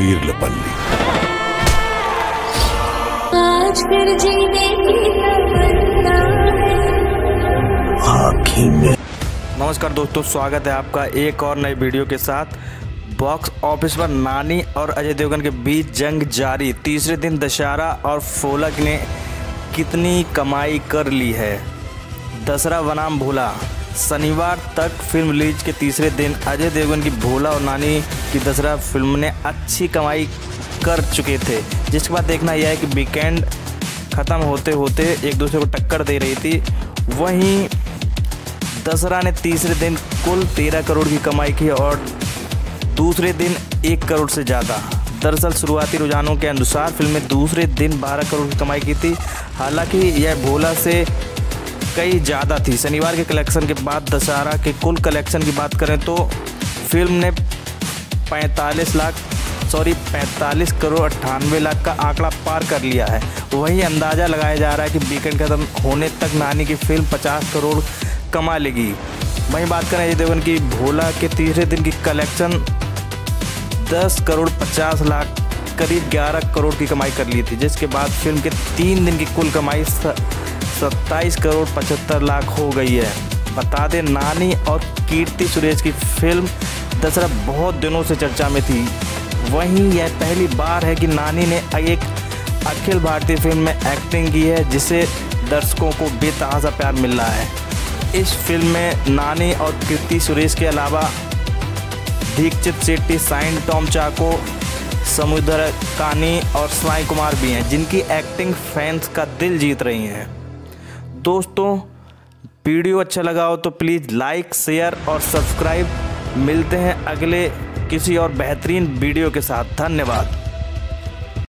वीरलपल्ली। आज फिर जीने की में। नमस्कार दोस्तों स्वागत है आपका एक और नए वीडियो के साथ। बॉक्स ऑफ़िस पर नानी और अजय देवगन के बीच जंग जारी। तीसरे दिन दशहरा और फोलक ने कितनी कमाई कर ली है? दसरा बनाम भोला। शनिवार तक फ़िल्म रिलीज़ के तीसरे दिन अजय देवगन की भोला और नानी की दसरा फ़िल्म ने अच्छी कमाई कर चुके थे। जिसके बाद देखना यह है कि वीकेंड ख़त्म होते होते एक दूसरे को टक्कर दे रही थी। वहीं दसरा ने तीसरे दिन कुल तेरह करोड़ की कमाई की और दूसरे दिन एक करोड़ से ज़्यादा। दरअसल शुरुआती रुझानों के अनुसार फ़िल्म ने दूसरे दिन बारह करोड़ की कमाई की थी। हालाँकि यह भोला से कई ज़्यादा थी। शनिवार के कलेक्शन के बाद, दशहरा के कुल कलेक्शन की बात करें तो फ़िल्म ने 45 लाख सॉरी 45 करोड़ अट्ठानवे लाख का आंकड़ा पार कर लिया है। वही अंदाज़ा लगाया जा रहा है कि वीकेंड खत्म होने तक नानी की फ़िल्म 50 करोड़ कमा लेगी। वहीं बात करें अजय देवगन की, भोला के तीसरे दिन की कलेक्शन 10 करोड़ 50 लाख, करीब 11 करोड़ की कमाई कर ली थी, जिसके बाद फ़िल्म के तीन दिन की कुल कमाई सत्ताईस करोड़ पचहत्तर लाख हो गई है। बता दें, नानी और कीर्ति सुरेश की फ़िल्म दसरा बहुत दिनों से चर्चा में थी। वहीं यह पहली बार है कि नानी ने एक अखिल भारतीय फ़िल्म में एक्टिंग की है, जिसे दर्शकों को बेतहासा प्यार मिल रहा है। इस फ़िल्म में नानी और कीर्ति सुरेश के अलावा दीक्षित शेट्टी साइन टॉम चाको समुद्र कानी और साई कुमार भी हैं, जिनकी एक्टिंग फैंस का दिल जीत रही हैं। दोस्तों, वीडियो अच्छा लगा हो तो प्लीज़ लाइक, शेयर और सब्सक्राइब। मिलते हैं अगले किसी और बेहतरीन वीडियो के साथ। धन्यवाद।